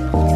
oh.